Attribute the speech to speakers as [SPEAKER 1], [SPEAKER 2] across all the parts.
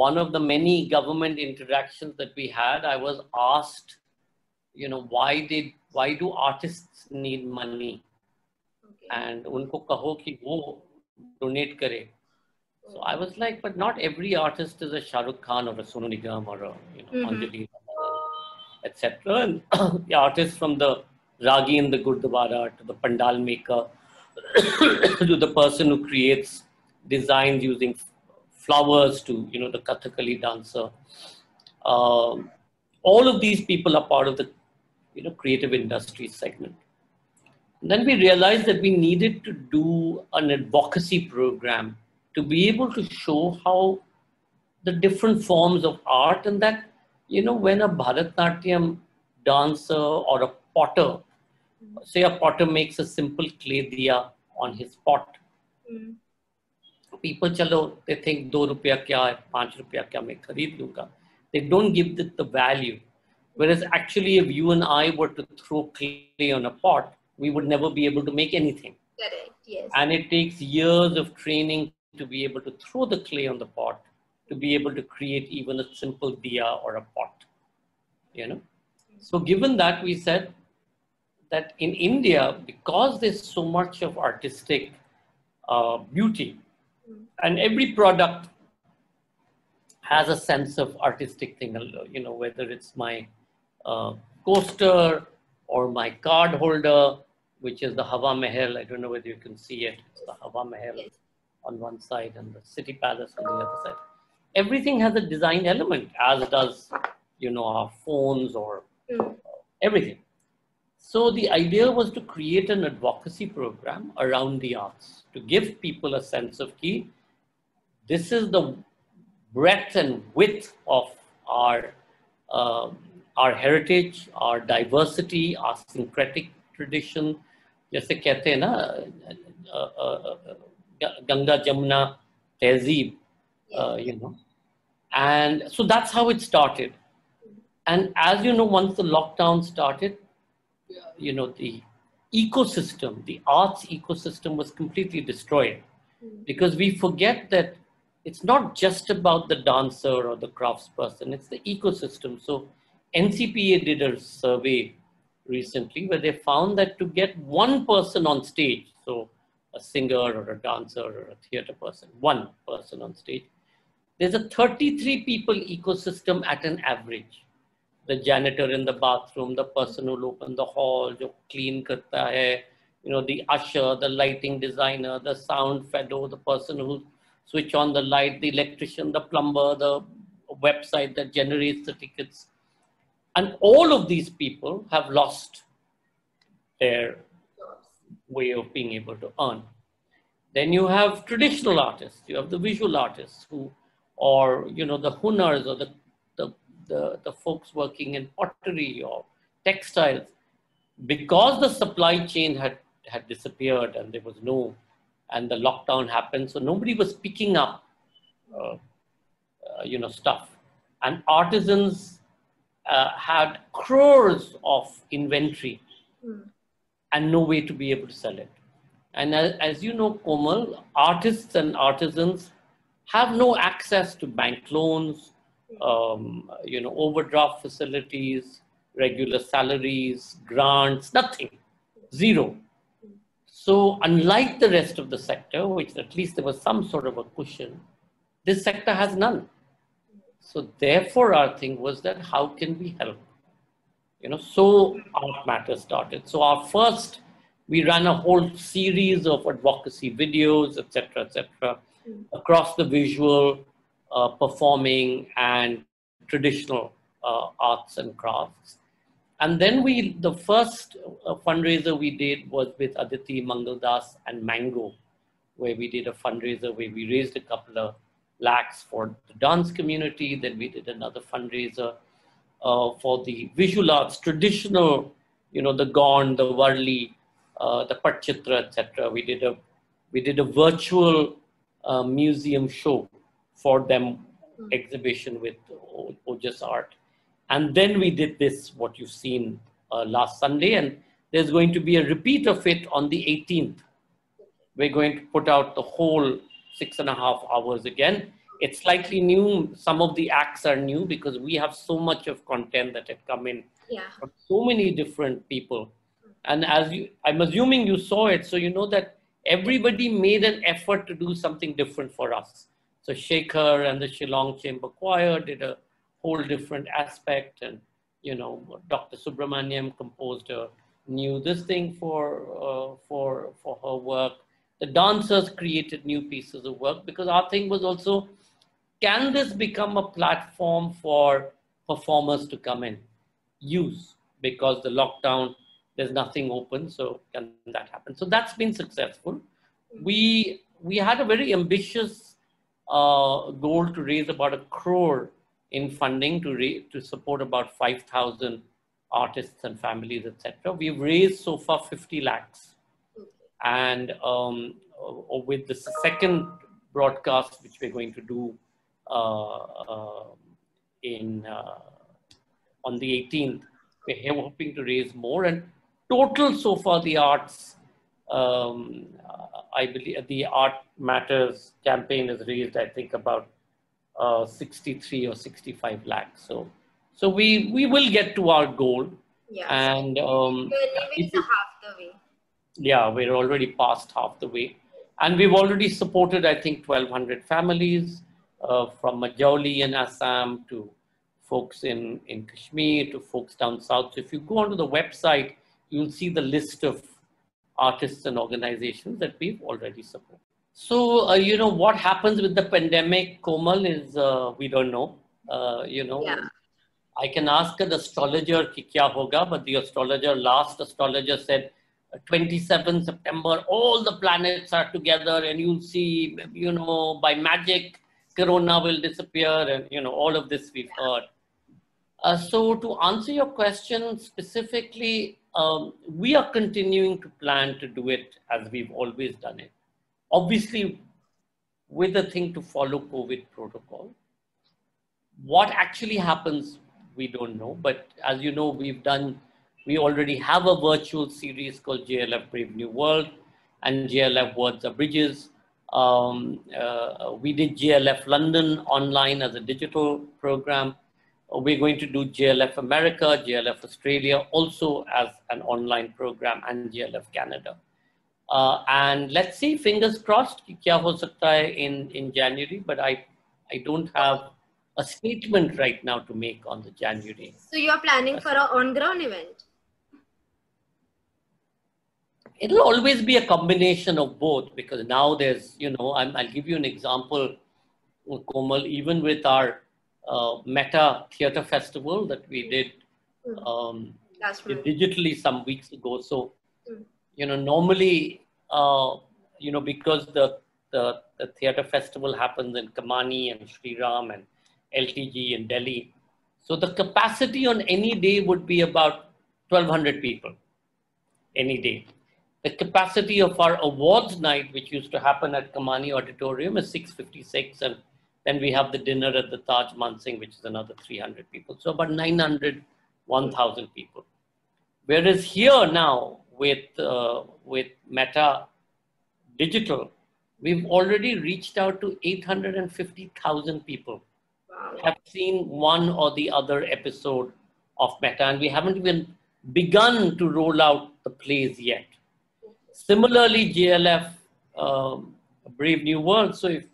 [SPEAKER 1] one of the many government interactions that we had, I was asked, you know, why did why do artists need money?
[SPEAKER 2] Okay.
[SPEAKER 1] And unko kaho ki wo donate kare. So I was like, but not every artist is a Shah Rukh Khan or a Sonu Nigam or a you know,
[SPEAKER 2] Mhm.
[SPEAKER 1] Anjali, etc. And the artists from the ragi in the Gurdwara to the pandal maker to the person who creates designs using flowers to you know the Kathakali dancer. Um, all of these people are part of the you know creative industry segment. And then we realized that we needed to do an advocacy program to be able to show how the different forms of art and that you know when a Bharatnatyam dancer or a potter, say a potter makes a simple clay diya on his pot,
[SPEAKER 2] Mm
[SPEAKER 1] people chalo they think do rupiya kya hai paanch rupiya kya main khareed lunga they don't give it the value. Whereas actually if you and i were to throw clay on a pot we would never be able to make anything.
[SPEAKER 2] Correct yes.
[SPEAKER 1] And it takes years of training to be able to throw the clay on the pot to be able to create even a simple dia or a pot you know? So given that we said that in india because there's so much of artistic uh, beauty and every product has a sense of artistic thing you know whether it's my uh, coaster or my card holder which is the Hawa Mahal. I don't know whether you can see it. It's the Hawa Mahal
[SPEAKER 2] Yes.
[SPEAKER 1] on one side and the City Palace on the other side. Everything has a design element, as does, you know, our phones or
[SPEAKER 2] Mm.
[SPEAKER 1] everything. So the idea was to create an advocacy program around the arts to give people a sense of key. This is the breadth and width of our um our heritage, our diversity, our syncretic tradition. जैसे कहते हैं ना अ, अ, अ, ग- गंगा जमुना तहजीब uh, you know. And so that's how it started. And as you know, once the lockdown started, you know, the ecosystem, the arts ecosystem was completely destroyed
[SPEAKER 2] Mm.
[SPEAKER 1] because we forget that it's not just about the dancer or the craftsperson, it's the ecosystem. So NCPA did a survey recently where they found that to get one person on stage, so a singer or a dancer or a theater person, one person on stage, there's a 33 people ecosystem at an average. The janitor in the bathroom, the person who'll open the hall, jo clean karta hai, you know, the usher, the lighting designer, the sound fellow, the person who switch on the light, the electrician, the plumber, the website that generates the tickets. And all of these people have lost their way of being able to earn. Then you have traditional artists, you have the visual artists who, or you know, the hunners or the, the, the, folks working in pottery or textiles. Because the supply chain had, had disappeared and there was no, and the lockdown happened, so nobody was picking up, uh, uh, you know, stuff. And artisans uh, had crores of inventory
[SPEAKER 2] Mm.
[SPEAKER 1] and no way to be able to sell it. And as, as you know, Komal, artists and artisans have no access to bank loans, um, you know, overdraft facilities, regular salaries, grants, nothing, zero. So unlike the rest of the sector, which at least there was some sort of a cushion, this sector has none. So therefore, our thing was that how can we help? You know, so Art Matter started. So our first, we ran a whole series of advocacy videos, etc., etc.,
[SPEAKER 2] Mm.
[SPEAKER 1] across the visual, uh, performing, and traditional uh, arts and crafts. And then we, the first uh, fundraiser we did was with Aditi Mangaldas and Mango, where we did a fundraiser where we raised a couple of lakhs for the dance community. Then we did another fundraiser uh, for the visual arts, traditional, you know, the Gond, the Warli, uh, the Patchitra, etc. We did a we did a virtual museum show for them
[SPEAKER 2] Mm.
[SPEAKER 1] exhibition with Ojas Art, and then we did this what you've seen uh, last Sunday, and there's going to be a repeat of it on the 18th. We're going to put out the whole six and a half hours again, It's slightly new. Some of the acts are new because we have so much of content that had come in
[SPEAKER 2] Yeah.
[SPEAKER 1] from so many different people. And as you, I'm assuming you saw it, so you know that everybody made an effort to do something different for us. So Shaker and the Shillong Chamber Choir did a whole different aspect, and you know, Dr. Subramaniam composed a new this thing for uh, for for her work. The dancers created new pieces of work because our thing was also, can this become a platform for performers to come in, use because the lockdown there's nothing open, so can that happen? So that's been successful. We we had a very ambitious uh, goal to raise about a crore in funding to ra- to support about 5,000 artists and families, etc. We've raised so far 50 lakhs, and um, uh, with the second broadcast, which we're going to do uh, uh, in uh, on the 18th, we're hoping to raise more. And total so far, the arts, um, I believe, the Art Matters campaign has raised, I think, about uh, 63 or 65 lakhs. So, so we we will get to our goal,
[SPEAKER 2] Yeah.
[SPEAKER 1] and um,
[SPEAKER 2] We're leaving
[SPEAKER 1] if
[SPEAKER 2] the
[SPEAKER 1] you-
[SPEAKER 2] half the way.
[SPEAKER 1] yeah, we're already past half the way. And we've already supported, I think, 1,200 families uh, from Majuli in Assam to folks in, in Kashmir to folks down south. So if you go onto the website, you'll see the list of artists and organizations that we've already supported. So, uh, you know, what happens with the pandemic, Komal, is uh, we don't know. Uh, you know,
[SPEAKER 2] Yeah.
[SPEAKER 1] I can ask an astrologer ki kya hoga, but the astrologer, last astrologer said, uh, 27 September, all the planets are together and you'll see, you know, by magic, Corona will disappear and, you know, all of this we've heard. Uh, so to answer your question specifically, um, we are continuing to plan to do it as we've always done it. Obviously, with a thing to follow COVID protocol. What actually happens, we don't know. But as you know, we've done, we already have a virtual series called JLF Brave New World and JLF Words Are Bridges. Um, uh, we did JLF London online as a digital program. We're going to do JLF America, JLF Australia, also as an online program, and JLF Canada. Uh, and let's see, fingers crossed, kya ho sakta in, in January, but I, I don't have a statement right now to make on the January.
[SPEAKER 2] So you're planning for an on-ground event?
[SPEAKER 1] It'll always be a combination of both because now there's, you know, i will give you an example, Komal, even with our uh, Meta Theatre Festival that we did
[SPEAKER 2] Mm.
[SPEAKER 1] um, did digitally some weeks ago. So,
[SPEAKER 2] Mm.
[SPEAKER 1] you know, normally, uh, you know, because the, the, the theatre festival happens in Kamani and Sri Ram and LTG in Delhi. So the capacity on any day would be about 1200 people any day. The capacity of our awards night, which used to happen at Kamani Auditorium, is 656. And then we have the dinner at the Taj Mansingh, which is another 300 people. So about 900, 1000 people. Whereas here now with, uh, with Meta Digital, we've already reached out to 850,000 people
[SPEAKER 2] Wow.
[SPEAKER 1] have seen one or the other episode of Meta, and we haven't even begun to roll out the plays yet. Similarly, JLF, um, Brave New World. So, if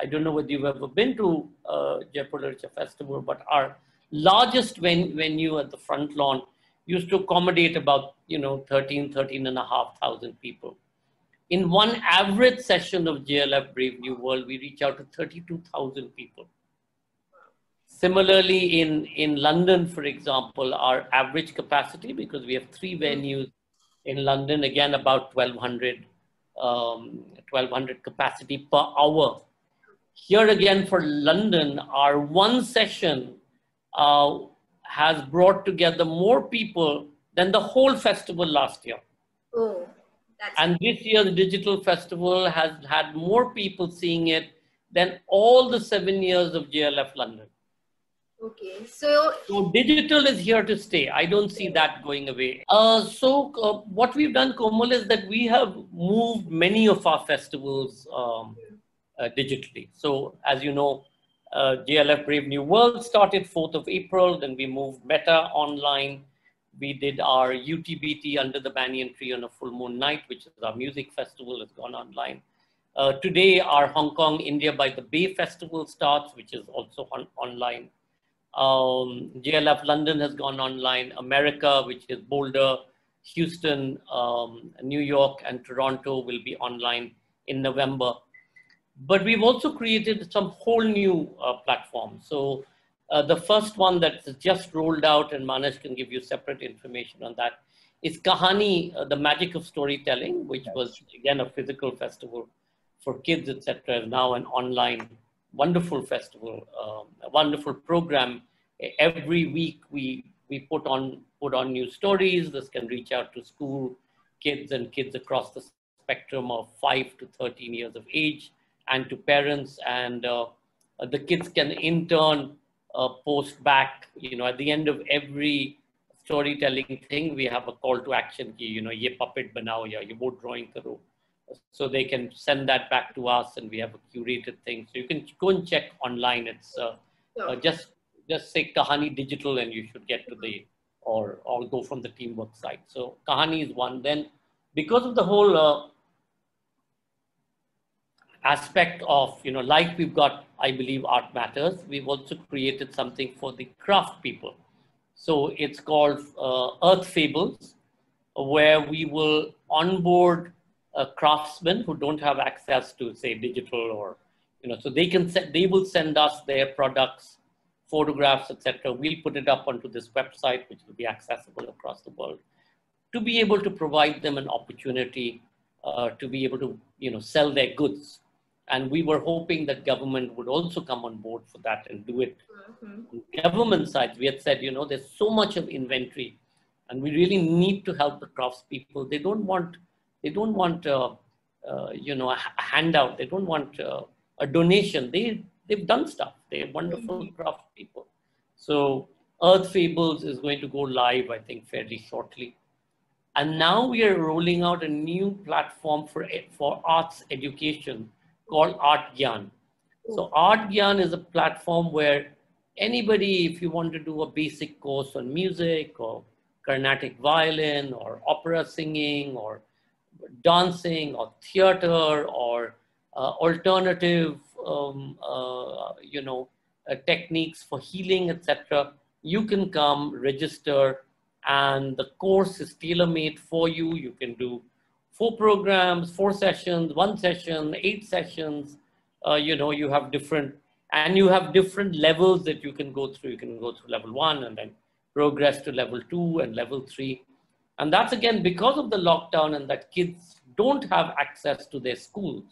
[SPEAKER 1] I don't know whether you've ever been to uh, Jaipur Literature Festival, but our largest ven- venue at the front lawn used to accommodate about you know 13, 13 and a half thousand people. In one average session of JLF Brave New World, we reach out to 32,000 people. Similarly, in, in London, for example, our average capacity, because we have three venues in London, again about 1,200, um, 1,200 capacity per hour. Here again for London, our one session uh, has brought together more people than the whole festival last year.
[SPEAKER 2] Oh, that's
[SPEAKER 1] And this year, the digital festival has had more people seeing it than all the seven years of JLF London.
[SPEAKER 2] okay. So
[SPEAKER 1] So digital is here to stay. I don't see that going away. Uh, so uh, what we've done, Komal, is that we have moved many of our festivals um, digitally. So as you know, uh, JLF Brave New World started 4th of April. Then we moved Meta online. We did our UTBT under the banyan tree on a full moon night, which is our music festival, has gone online. Uh, today, our Hong Kong India by the Bay Festival starts, which is also on, online. Um, JLF London has gone online. America, which is Boulder, Houston, um, New York, and Toronto will be online in November. But we've also created some whole new uh, platforms. So uh, the first one that's just rolled out, and Manesh can give you separate information on that, is Kahaani, uh, the magic of storytelling, which was again a physical festival for kids, etc. Is now an online wonderful festival, um, a wonderful program. Every week we we put on put on new stories. This can reach out to school kids and kids across the spectrum of five to 13 years of age and to parents and uh, the kids can in turn uh, post back, you know, at the end of every storytelling thing, we have a call to action ki, you know, ye puppet banao ya, ye board drawing karo. So they can send that back to us and we have a curated thing. So you can go and check online. It's uh, uh, just just say Kahaani Digital and you should get to the, or, or go from the teamwork side. So Kahaani is one. Then because of the whole uh, aspect of, you know, like we've got, I believe, Art Matters, we've also created something for the craft people. So it's called uh, Earth Fables, where we will onboard uh, craftsmen who don't have access to, say, digital or, you know, so they can set, they will send us their products, photographs, etc. We'll put it up onto this website, which will be accessible across the world, to be able to provide them an opportunity uh, to be able to, you know, sell their goods and we were hoping that government would also come on board for that and do it. Mm-hmm. Government side, we had said, you know, there's so much of inventory, and we really need to help the craftspeople. They don't want, they don't want, uh, uh, you know, a handout. They don't want uh, a donation. They they've done stuff. They're wonderful mm-hmm. craftspeople. So Earth Fables is going to go live, I think, fairly shortly. And now we are rolling out a new platform for, for arts education called Art Gyan. So Art Gyan is a platform where anybody, if you want to do a basic course on music or Carnatic violin or opera singing or dancing or theater or uh, alternative, um, uh, you know, uh, techniques for healing, etc. You can come, register, and the course is tailor-made for you. You can do four programs, four sessions, one session, eight sessions. Uh, you know, you have different, and you have different levels that you can go through. You can go through level one and then progress to level two and level three. And that's again because of the lockdown and that kids don't have access to their schools.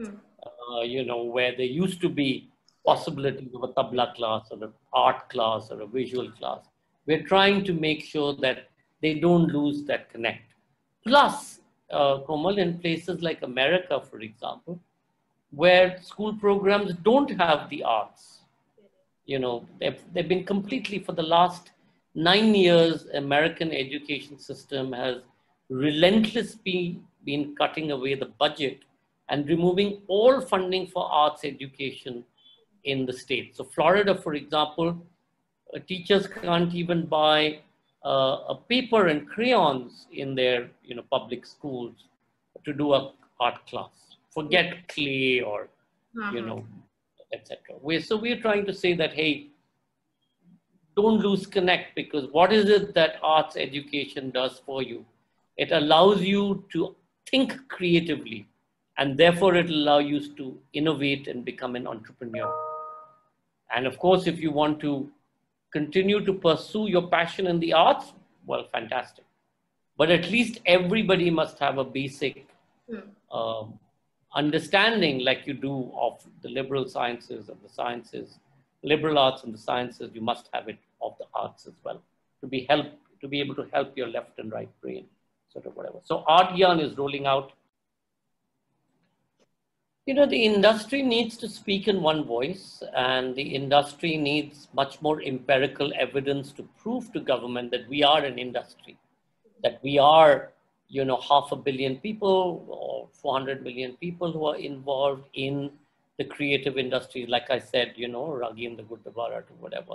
[SPEAKER 1] Mm. Uh, you know, where there used to be possibilities of a tabla class or an art class or a visual class. We're trying to make sure that they don't lose that connect. Plus, uh, in places like America, for example, where school programs don't have the arts. You know, they've, they've been completely, for the last nine years, American education system has relentlessly been cutting away the budget and removing all funding for arts education in the state. So Florida, for example, uh, teachers can't even buy uh, a paper and crayons in their you know public schools to do a art class. Forget clay or you uh-huh. know etc. We so we're trying to say that hey, don't lose connect because what is it that arts education does for you? It allows you to think creatively and therefore it allows you to innovate and become an entrepreneur. And of course, if you want to continue to pursue your passion in the arts, well, fantastic. But at least everybody must have a basic mm. um, understanding, like you do, of the liberal sciences and the sciences, liberal arts and the sciences. You must have it of the arts as well to be help to be able to help your left and right brain, sort of whatever. So Art Gyan is rolling out you know, the industry needs to speak in one voice, and the industry needs much more empirical evidence to prove to government that we are an industry, that we are, you know, half a billion people or 400 million people who are involved in the creative industries, like I said, you know, Ragi and the Gurdwara to whatever.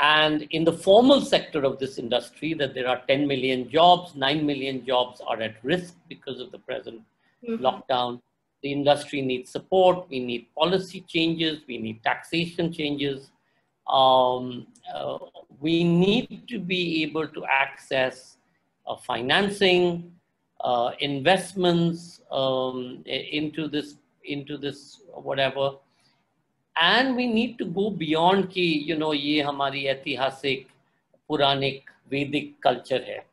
[SPEAKER 1] And in the formal sector of this industry, that there are 10 million jobs, 9 million jobs are at risk because of the present mm-hmm. lockdown the industry needs support, we need policy changes, we need taxation changes. Um, uh, we need to be able to access uh, financing, uh, investments um, into this, into this whatever. And we need to go beyond ki, you know, ye hamari etihasik, Puranic, Vedic culture hai.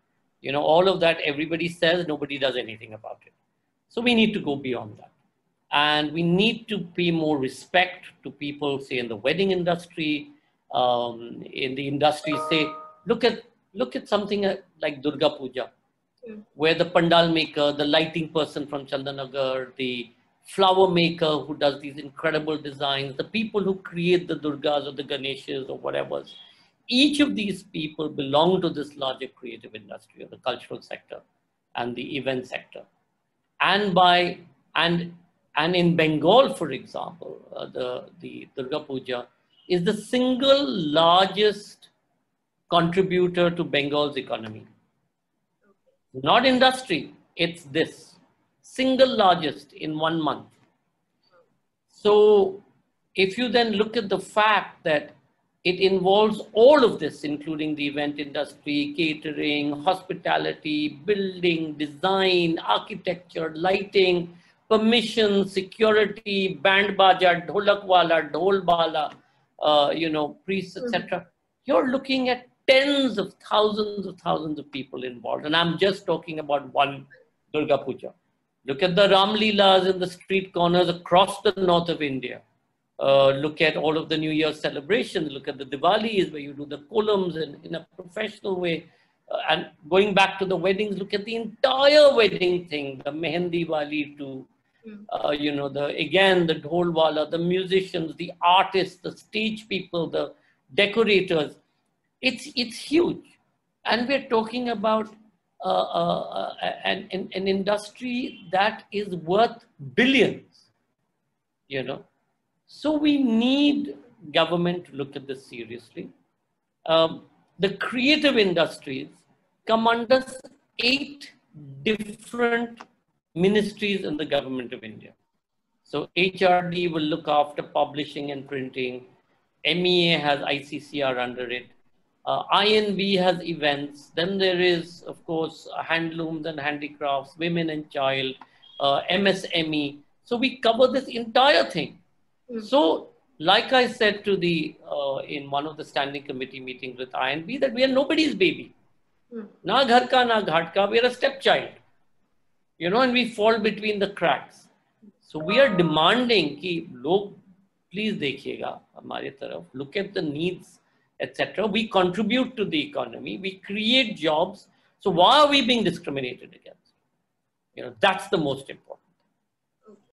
[SPEAKER 1] You know, all of that everybody says, nobody does anything about it. So we need to go beyond that and we need to pay more respect to people say in the wedding industry um, in the industry say look at look at something like durga puja mm. where the pandal maker the lighting person from chandanagar the flower maker who does these incredible designs, the people who create the Durgas or the Ganeshas or whatever. Each of these people belong to this larger creative industry or the cultural sector and the event sector. And by and and in Bengal, for example, uh, the the Durga Puja is the single largest contributor to Bengal's economy. Not industry, it's this single largest in one month. So if you then look at the fact that it involves all of this, including the event industry, catering, hospitality, building, design, architecture, lighting, permission, security, band baja, dholak wala, dhol bala, uh, you know, priests, etc. You're looking at tens of thousands of thousands of people involved. And I'm just talking about one Durga Puja. Look at the Ramleelas in the street corners across the north of India. Uh, look at all of the New Year celebrations. Look at the Diwalis where you do the columns in, in a professional way. Uh, and going back to the weddings, look at the entire wedding thing, the Mehendi Wali to. Uh, you know, the again, the Dholwala, the musicians, the artists, the stage people, the decorators. It's, it's huge. And we're talking about uh, uh, uh, an, an, an industry that is worth billions, you know. So we need government to look at this seriously. Um, the creative industries come under eight different ministries in the government of India. So HRD will look after publishing and printing. MEA has ICCR under it. Uh, INB has events. Then there is, of course, handlooms and handicrafts, women and child, uh, MSME. So we cover this entire thing. Mm. So, like I said to the uh, in one of the standing committee meetings with INB, that we are nobody's baby. Mm. Na ghar ka, na ghat ka. We are a stepchild You know, and we fall between the cracks. So we are demanding कि लोग please देखिएगा हमारे तरफ look at the needs etc. We contribute to the economy, we create jobs. So why are we being discriminated against? You know, that's the most important.